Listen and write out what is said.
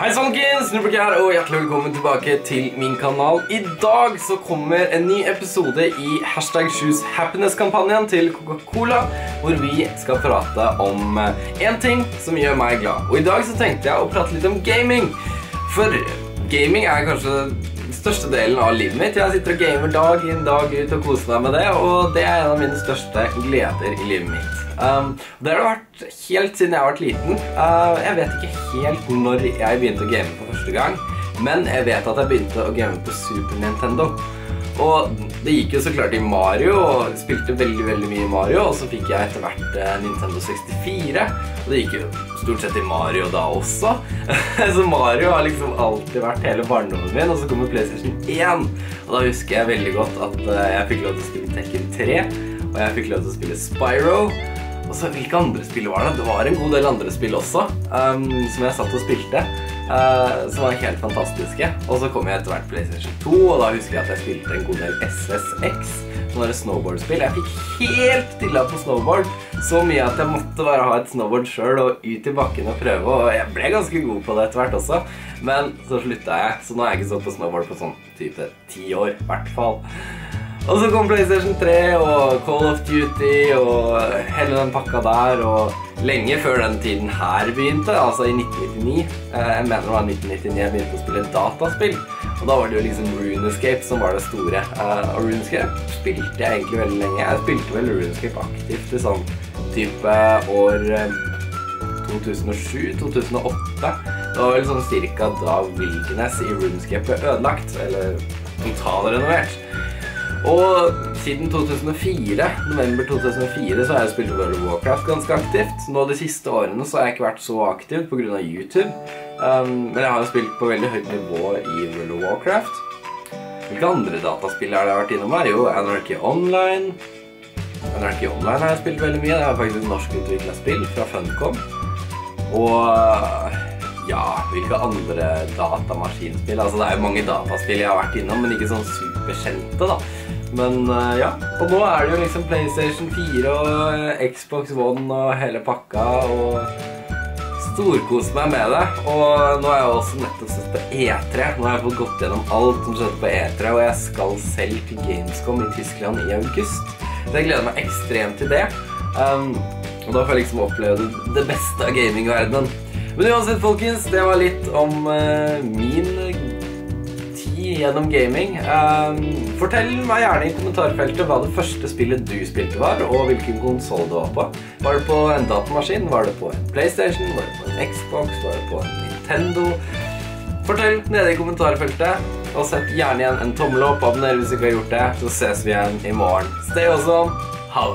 Hei folkens, Nubrik her, og hjertelig velkommen tilbake til min kanal. I dag så kommer en ny episode i Hashtag Shoes Happiness-kampanjen til Coca-Cola, hvor vi skal prate om eh, en ting som gjør meg glad. Og i dag så tenkte jeg å prate litt om gaming, for gaming er kanskje den største delen av livet mitt. Jeg sitter og gamer dag inn, dag ut og koser meg med det, og det er en av mine største gleder i livet mitt. Um, det har det vært helt siden jeg har vært liten. Uh, jeg vet ikke helt når jeg begynte å game for første gang, men jeg vet at jeg begynte å game på Super Nintendo. Og det gikk jo så klart i Mario, og spilte veldig veldig mye i Mario. Og så fikk jeg etter hvert eh, Nintendo 64, og det gikk jo stort sett i Mario da også. så Mario har liksom alltid vært hele barndommen min, og så kommer PlayStation 1. Og da husker jeg veldig godt at eh, jeg fikk lov til å spille Tekken 3, og jeg fikk lov til å spille Spyro. Og så Hvilke andre spill var det? Det var en god del andre spill også um, som jeg satt og spilte. Uh, som var helt fantastiske. Og så kom jeg etter hvert PlayStation 2, og da husker jeg at jeg spilte en god del SSX. Sånne snowboardspill. Jeg fikk helt stilla på snowboard. Så mye at jeg måtte bare ha et snowboard sjøl og ut i bakken og prøve. Og jeg ble ganske god på det etter hvert også. Men så slutta jeg, så nå er jeg ikke stått på snowboard på sånn type ti år. I hvert fall. Og så kom PlayStation 3 og Call of Duty og hele den pakka der. Og lenge før den tiden her begynte, altså i 1999 eh, Jeg mener det var 1999 jeg begynte å spille dataspill. Og da var det jo liksom Runescape som var det store. Eh, og Runescape spilte jeg egentlig veldig lenge. Jeg spilte vel Runescape aktivt i sånn type år 2007-2008. Det var vel sånn cirka da Wilderness i Runescape ble ødelagt, eller totalrenovert. Og siden 2004, november 2004 så har jeg spilt World of Warcraft ganske aktivt. Nå de siste årene så har jeg ikke vært så aktiv pga. YouTube. Um, men jeg har jo spilt på veldig høyt nivå i World of Warcraft. Hvilke andre dataspill har jeg vært innom her? Jo, Anarchy Online. Anarchy Online har jeg spilt veldig mye. Det er faktisk et norskutvikla spill fra Funcom. Og ja, hvilke andre datamaskinspill? Altså, det er jo mange dataspill jeg har vært innom, men ikke sånn superkjente, da. Men uh, ja. Og nå er det jo liksom PlayStation 4 og uh, Xbox One og hele pakka, og storkost meg med det. Og nå har jeg også nettopp sett på E3. Nå har jeg fått gått gjennom alt som skjedde på E3, og jeg skal selv til Gamescom i Tyskland i august. Så jeg gleder meg ekstremt til det. Um, og da får jeg liksom oppleve det beste av gamingverdenen. Men uansett, folkens, det var litt om uh, min tid gjennom gaming. Um, fortell meg gjerne i kommentarfeltet hva det første spillet du spilte var, og hvilken konsoll du var på. Var det på en datamaskin? Var det på en PlayStation? Var det på en Xbox? Var det på en Nintendo? Fortell nede i kommentarfeltet, og sett gjerne igjen en tommel opp. Abonner hvis du ikke har gjort det. Så ses vi igjen i morgen. Stay awesome!